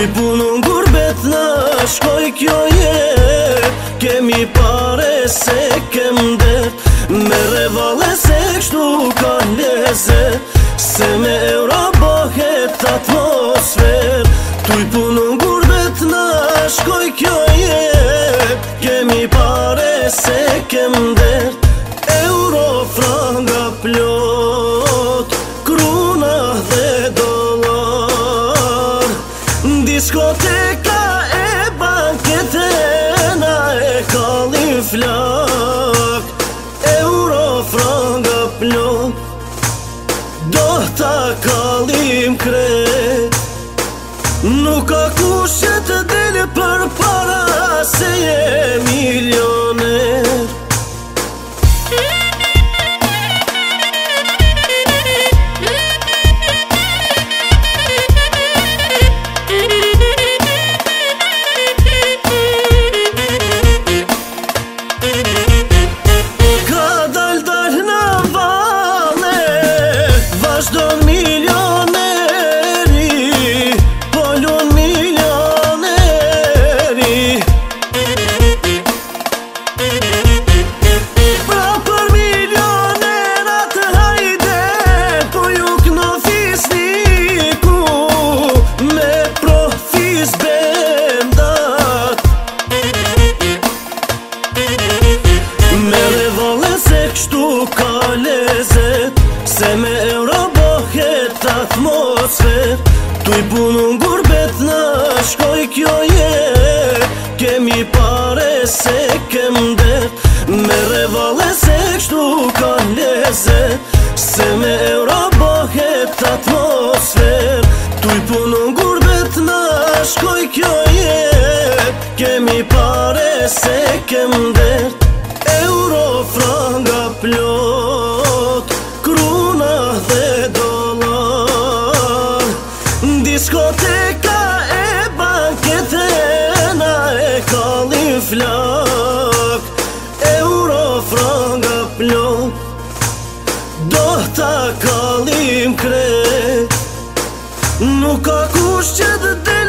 Kemi punu në gurbet në shkoj kjo jet Kemi pare se kem det Me revale se kështu ka leze Se me euro bëhet atmosfer Tu i punu gurbet në shkoj kjo jet Kemi pare se kem det skoteka e banketena e kallim flak euro franko plo do ta kalim kre los dos. se kem det Me revale se kështu ka leze Se me euro bohet atmosfer Tu i punon gurbet në shkoj kjo jet Kemi pare se kem flak Euro franga plon Do të kalim kre Nuk ka kush që dhe dhe